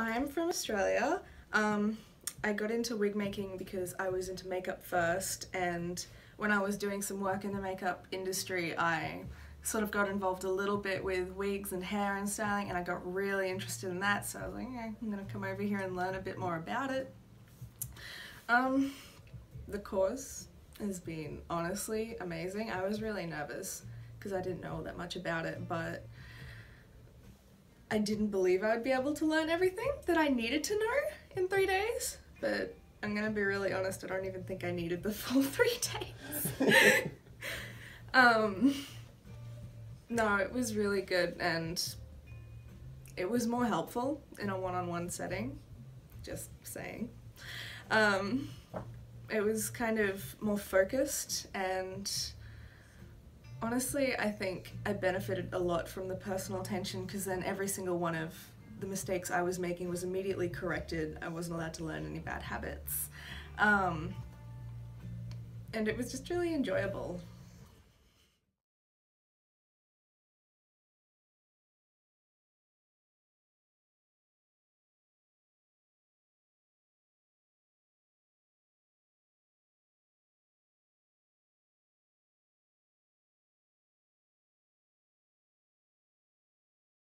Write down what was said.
I'm from Australia. Um, I got into wig making because I was into makeup first, and when I was doing some work in the makeup industry, I sort of got involved a little bit with wigs and hair and styling, and I got really interested in that. So I was like, yeah, I'm gonna come over here and learn a bit more about it. Um, the course has been honestly amazing. I was really nervous because I didn't know that much about it, but I didn't believe I would be able to learn everything that I needed to know in three days. But I'm gonna be really honest, I don't even think I needed the full three days. um, no, it was really good and it was more helpful in a one on one setting. Just saying. Um, it was kind of more focused and honestly I think I benefited a lot from the personal attention because then every single one of the mistakes I was making was immediately corrected. I wasn't allowed to learn any bad habits. Um, and it was just really enjoyable.